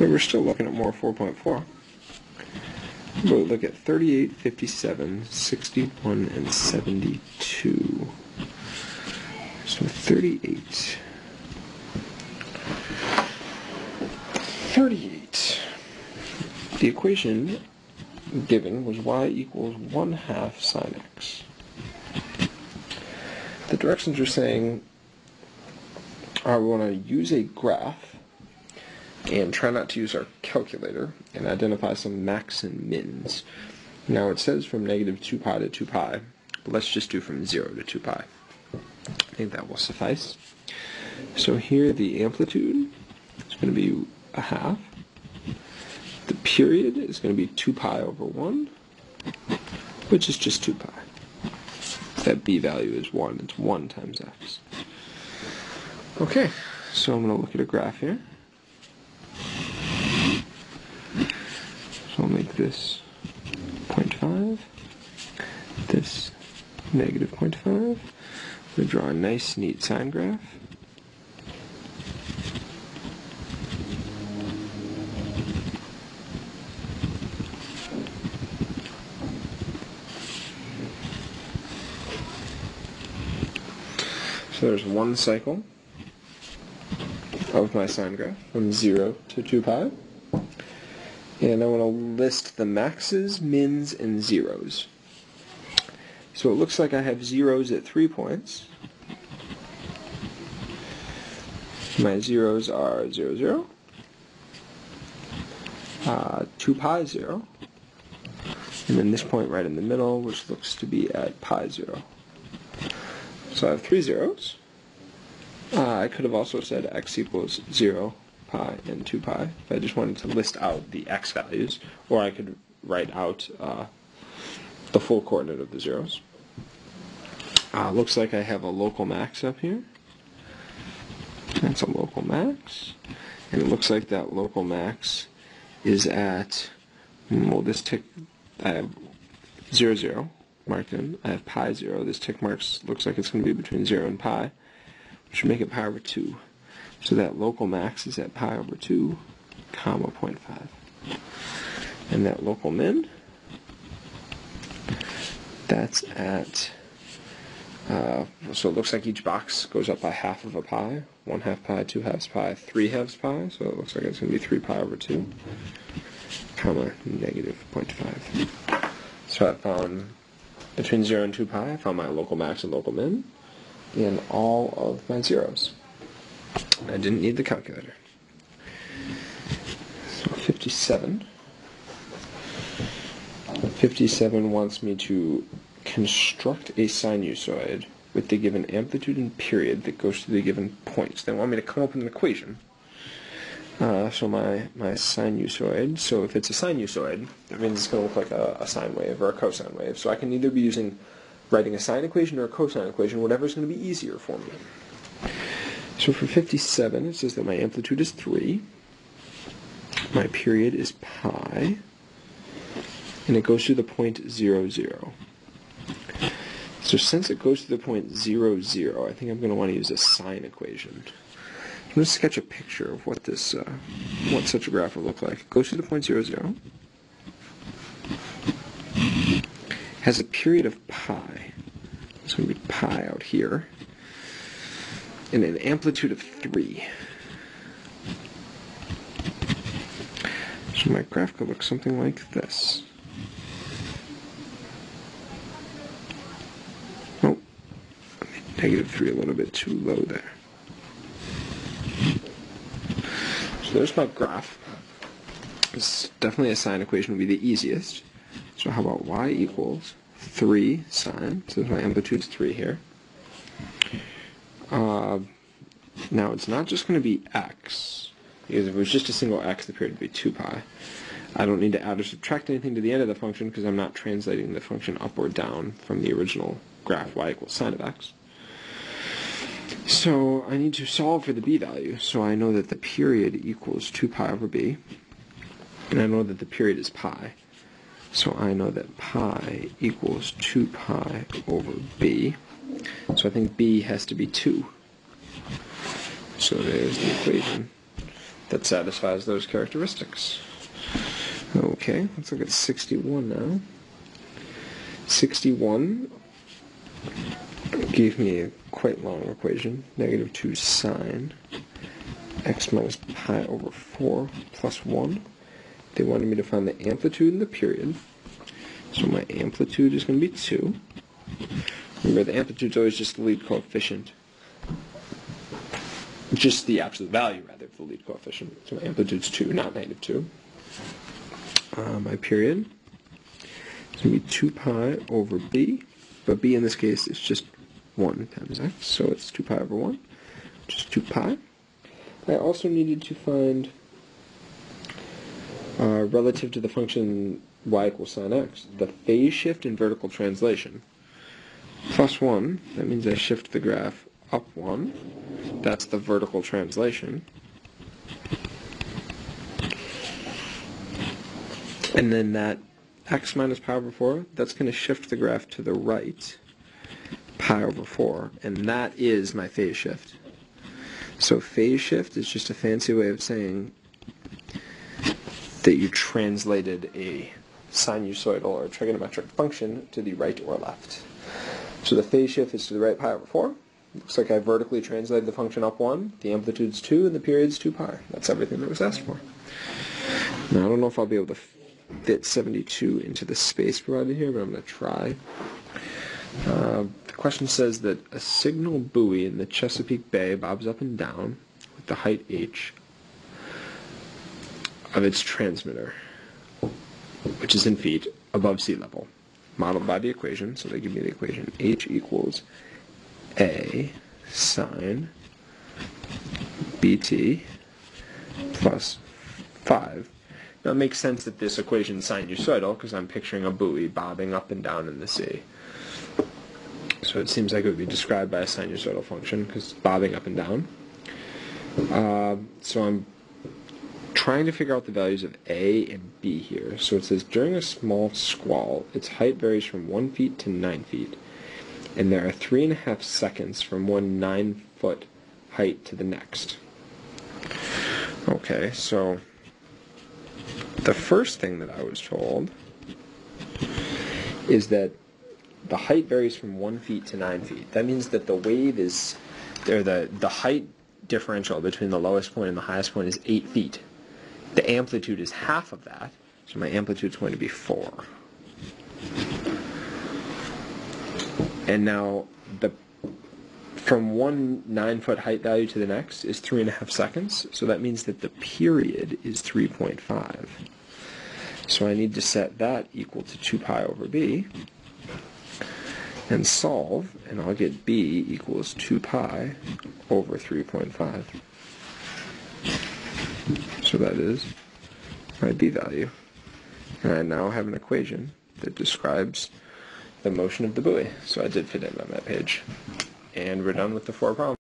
So we're still looking at more 4.4. We'll look at 38, 57, 61, and 72. So 38. 38. The equation given was y equals 1 half sine x. The directions are saying we want to use a graph and try not to use our calculator and identify some max and mins. Now it says from negative 2 pi to 2 pi, but let's just do from 0 to 2 pi. I think that will suffice. So here the amplitude is going to be a half. The period is going to be 2 pi over 1, which is just 2 pi. That b value is 1. It's 1 times x. Okay, so I'm going to look at a graph here. So I'll make this 0.5, this negative 0.5. I'm going to draw a nice, neat sine graph. So there's one cycle of my sine graph from 0 to 2 pi. And I want to list the maxes, mins, and zeros. So it looks like I have zeros at three points. My zeros are 0, 0, uh, 2 pi 0, and then this point right in the middle, which looks to be at pi 0. So I have three zeros. Uh, I could have also said x equals 0, pi, and 2 pi if I just wanted to list out the x values, or I could write out uh, the full coordinate of the zeros. Uh, looks like I have a local max up here. That's a local max. And it looks like that local max is at, well, this tick, I have 0, 0 marked in. I have pi 0. This tick marks looks like it's going to be between 0 and pi, which would make it pi over 2. So that local max is at pi over 2, comma 0.5. And that local min, that's at, uh, so it looks like each box goes up by half of a pi. 1 half pi, 2 halves pi, 3 halves pi. So it looks like it's going to be 3 pi over 2, comma negative 0.5. So I found between 0 and 2 pi, I found my local max and local min in all of my zeros. I didn't need the calculator. So 57. 57 wants me to construct a sinusoid with the given amplitude and period that goes to the given points. They want me to come up with an equation. Uh, so my, my sinusoid, so if it's a sinusoid, that means it's going to look like a, a sine wave or a cosine wave. So I can either be using writing a sine equation or a cosine equation, whatever is going to be easier for me. So for 57, it says that my amplitude is 3, my period is pi, and it goes to the point 0, 0. So since it goes to the point 0, 0, I think I'm going to want to use a sine equation. I'm going to sketch a picture of what this, uh, what such a graph would look like. It goes to the point 0, 0, has a period of pi. Going to be pi out here and an amplitude of 3. So my graph could look something like this. Oh, negative 3 a little bit too low there. So there's my graph. It's definitely a sine equation would be the easiest. So how about y equals 3 sine, so my amplitude is 3 here. Uh, now it's not just going to be x, because if it was just a single x, the period would be 2 pi. I don't need to add or subtract anything to the end of the function because I'm not translating the function up or down from the original graph y equals sine of x. So I need to solve for the b value. So I know that the period equals 2 pi over b, and I know that the period is pi. So I know that pi equals 2 pi over b. So I think b has to be 2. So there's the equation. that satisfies those characteristics. Okay, let's look at 61 now. 61 gave me a quite long equation, negative 2 sine x minus pi over 4 plus 1. They wanted me to find the amplitude and the period. So my amplitude is going to be 2. Remember, the amplitude is always just the lead coefficient. Just the absolute value, rather, of the lead coefficient. So my amplitude is 2, not negative 2. Uh, my period is going to be 2 pi over b, but b in this case is just 1 times x, so it's 2 pi over 1, just 2 pi. I also needed to find, uh, relative to the function y equals sine x, the phase shift in vertical translation. Plus 1, that means I shift the graph up 1. That's the vertical translation. And then that x minus pi over 4, that's going to shift the graph to the right, pi over 4, and that is my phase shift. So phase shift is just a fancy way of saying that you translated a sinusoidal or trigonometric function to the right or left. So the phase shift is to the right pi over 4. Looks like I vertically translated the function up 1. The amplitude's 2 and the period's 2 pi. That's everything that was asked for. Now I don't know if I'll be able to fit 72 into the space provided here, but I'm going to try. Uh, the question says that a signal buoy in the Chesapeake Bay bobs up and down with the height h of its transmitter, which is in feet, above sea level, modeled by the equation. So they give me the equation h equals a sine bt plus 5 now it makes sense that this equation is sinusoidal because I'm picturing a buoy bobbing up and down in the sea. So it seems like it would be described by a sinusoidal function because it's bobbing up and down. Uh, so I'm trying to figure out the values of A and B here. So it says during a small squall, its height varies from 1 feet to 9 feet. And there are three and a half seconds from one 9 foot height to the next. Okay, so the first thing that I was told is that the height varies from one feet to nine feet. That means that the wave is, or the, the height differential between the lowest point and the highest point is eight feet. The amplitude is half of that, so my amplitude is going to be four. And now the from one nine foot height value to the next is three and a half seconds. So that means that the period is 3.5. So I need to set that equal to 2 pi over b and solve, and I'll get b equals 2 pi over 3.5. So that is my b value. And I now have an equation that describes the motion of the buoy. So I did fit in on that page. And we're done with the four problems.